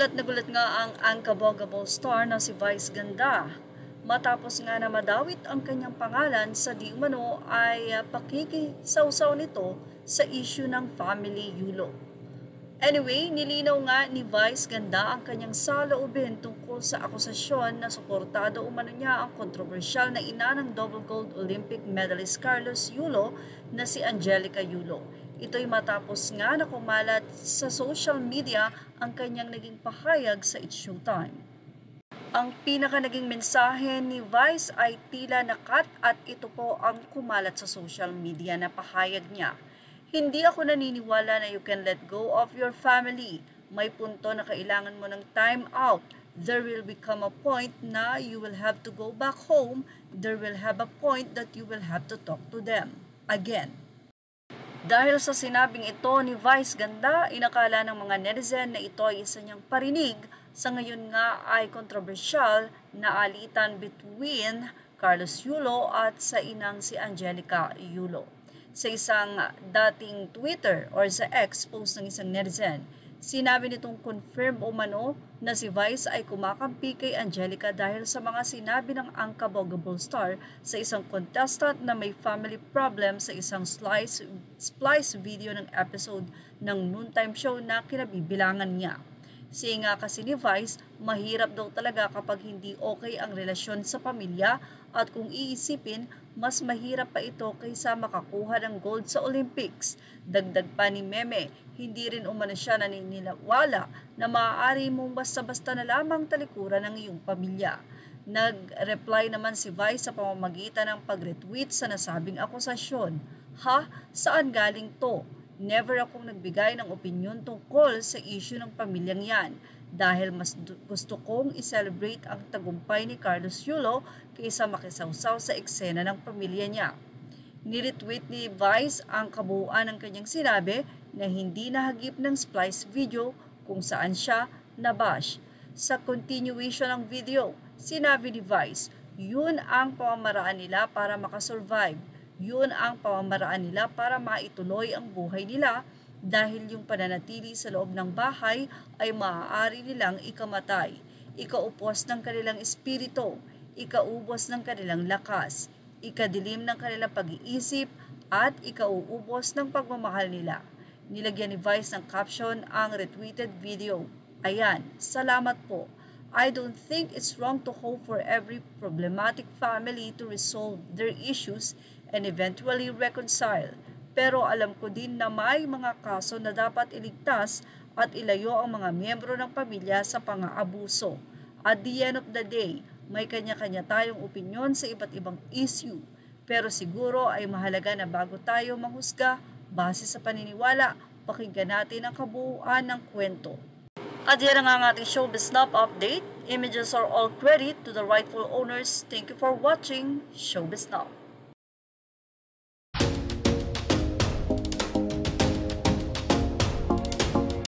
Gulat na gulat nga ang unkabogable star na si Vice Ganda. Matapos nga na madawit ang kanyang pangalan sa di umano ay uh, pakikisawsaw nito sa issue ng family yulo. Anyway, nilinaw nga ni Vice Ganda ang kanyang saloobin tungkol sa akusasyon na suportado umano niya ang kontrobersyal na ina ng double gold Olympic medalist Carlos Yulo na si Angelica Yulo. Ito'y matapos nga na kumalat sa social media ang kanyang naging pahayag sa It's Showtime. Ang pinaka naging mensahe ni Vice ay tila nakat at ito po ang kumalat sa social media na pahayag niya. Hindi ako naniniwala na you can let go of your family. May punto na kailangan mo ng time out. There will become a point na you will have to go back home. There will have a point that you will have to talk to them again. Dahil sa sinabing ito ni Vice Ganda, inakala ng mga netizen na ito ay isa niyang parinig sa ngayon nga ay kontrobersyal na alitan between Carlos Yulo at sa inang si Angelica Yulo sa isang dating Twitter or sa X post ng isang netizen. Sinabi nitong confirm o mano na si Vice ay kumakampi kay Angelica dahil sa mga sinabi ng Unkabogable Star sa isang contestant na may family problem sa isang slice, splice video ng episode ng noontime show na kinabibilangan niya. Siya nga kasi ni Vice, mahirap daw talaga kapag hindi okay ang relasyon sa pamilya at kung iisipin, mas mahirap pa ito kaysa makakuha ng gold sa Olympics. Dagdag pa ni Meme, hindi rin umano siya naniniwala na maaari mong basta-basta na lamang talikuran ng iyong pamilya. Nag-reply naman si Vice sa pamamagitan ng pag-retweet sa nasabing akusasyon. Ha? Saan galing to? Never akong nagbigay ng opinion tungkol sa issue ng pamilyang yan dahil mas gusto kong i-celebrate ang tagumpay ni Carlos Yulo kaysa makisawsaw sa eksena ng pamilya niya. Niretweet ni Vice ang kabuuan ng kanyang sinabi na hindi nahagip ng splice video kung saan siya nabash. Sa continuation ng video, sinabi ni Vice, yun ang pamamaraan nila para makasurvive yun ang pamamaraan nila para maituloy ang buhay nila dahil yung pananatili sa loob ng bahay ay maaari nilang ikamatay, ikaupos ng kanilang espiritu, ikaubos ng kanilang lakas, ikadilim ng kanilang pag-iisip, at ikauubos ng pagmamahal nila. Nilagyan ni Vice ng caption ang retweeted video. Ayan, salamat po. I don't think it's wrong to hope for every problematic family to resolve their issues and eventually reconcile. Pero alam ko din na may mga kaso na dapat iligtas at ilayo ang mga miyembro ng pamilya sa pang-aabuso. At the end of the day, may kanya-kanya tayong opinyon sa iba't ibang issue. Pero siguro ay mahalaga na bago tayo manghusga, base sa paniniwala, pakinggan natin ang kabuuan ng kwento. At yan ang ating showbiz snap update. Images are all credit to the rightful owners. Thank you for watching Showbiz Snap.